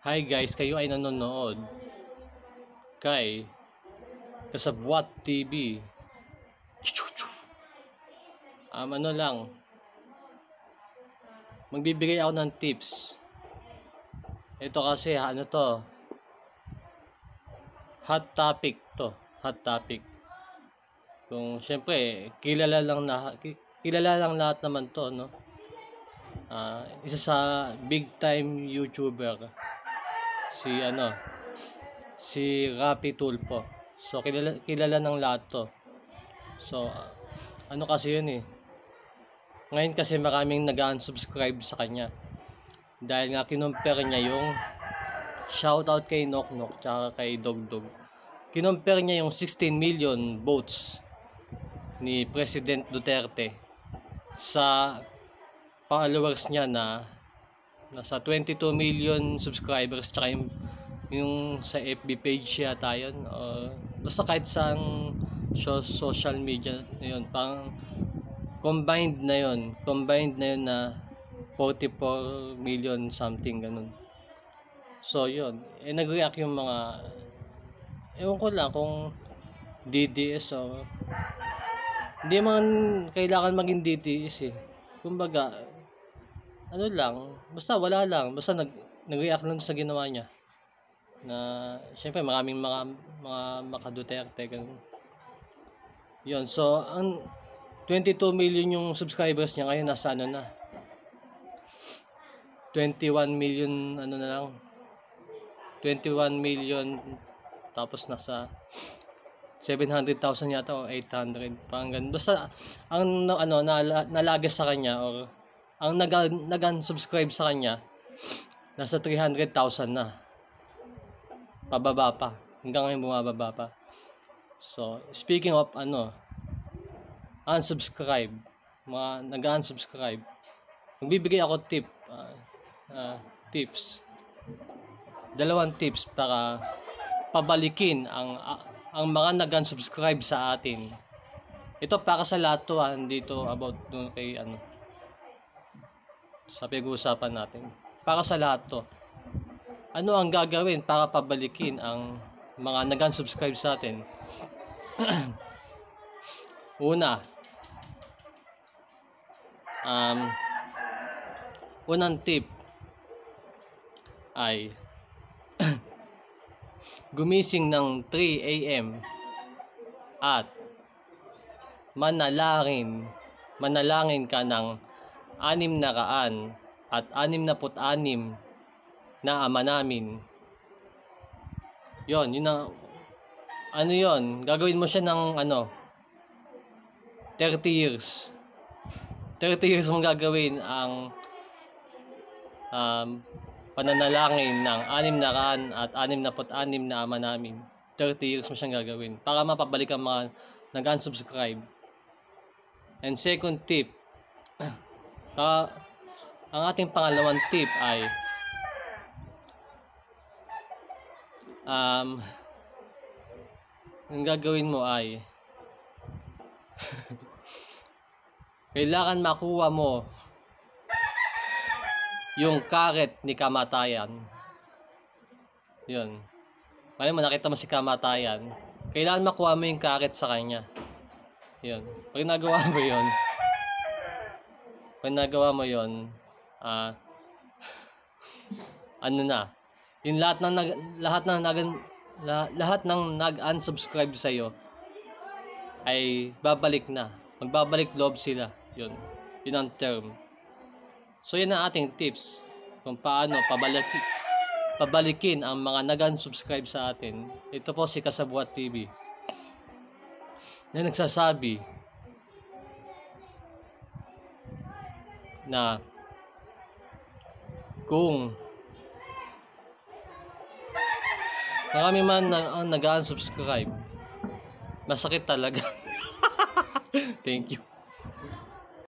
Hi guys, kayo ay nanonood kay Kasabwat TV. Um, ano lang, magbibigay ako ng tips. Ito kasi, ano to, hot topic to, hot topic. Kung syempre, kilala lang na kilala lang lahat naman to, no? Uh, isa sa big time YouTuber si ano si Rapi Tulpo. So kilala, kilala ng lahat to. So ano kasi yun eh. Ngayon kasi maraming nag-unsubscribe sa kanya. Dahil nga kinumpare niya yung shoutout kay Nok Nok tsaka kay Dogdog. Kinumpare niya yung 16 million votes ni President Duterte sa followers niya na nasa 22 million subscribers tsaka yung, sa FB page yata yun. Uh, basta kahit sa so, social media yun pang combined na yun. Combined na yun na 44 million something ganun. So yun. Eh nag-react yung mga ewan ko lang kung DDS o hindi man kailangan maging DTS eh. Kumbaga, ano lang, basta wala lang, basta nag nag-react lang sa ginawa niya. Na syempre maraming mga mga makaduterte ganun. Yun, so ang 22 million yung subscribers niya ngayon nasa ano na 21 million ano na lang 21 million tapos nasa 700,000 yata o 800 parang ganun. Basta ang ano na, nalagas sa kanya or ang nag nag-unsubscribe sa kanya nasa 300,000 na. Pababa pa. Hanggang ngayon bumababa pa. So, speaking of ano, unsubscribe, mga nag-unsubscribe, magbibigay ako tip, uh, uh, tips. Dalawang tips para pabalikin ang uh, ang mga nag-unsubscribe sa atin. Ito para sa lahat to ha, hindi to about dun kay ano. Sa pag-uusapan natin. Para sa lahat to. Ano ang gagawin para pabalikin ang mga nag-unsubscribe sa atin? Una, um, unang tip ay gumising ng 3 a.m. at manalangin manalangin ka ng anim na kaan at anim na put anim na ama namin yon yun ang ano yon gagawin mo siya ng ano 30 years 30 years mong gagawin ang um, pananalangin ng anim na kaan at anim na anim na ama namin. 30 years mo siyang gagawin para mapabalik ang mga nag-unsubscribe. And second tip, uh, ang ating pangalawang tip ay um, ang gagawin mo ay kailangan makuha mo yung karet ni kamatayan. Yun. Kaya mo nakita mo si kamatayan, kailangan makuha mo yung karet sa kanya. Yun. Pag nagawa mo yun, pag nagawa mo ah, uh, ano na, yung lahat ng nag, lahat ng nag, lahat ng nag-unsubscribe sa iyo ay babalik na. Magbabalik loob sila. Yun. Yun ang term. So yan ang ating tips kung paano pabalikin, pabalikin ang mga nag-unsubscribe sa atin. Ito po si Kasabuat TV na nagsasabi na kung marami man na, ang nag-unsubscribe masakit talaga. Thank you.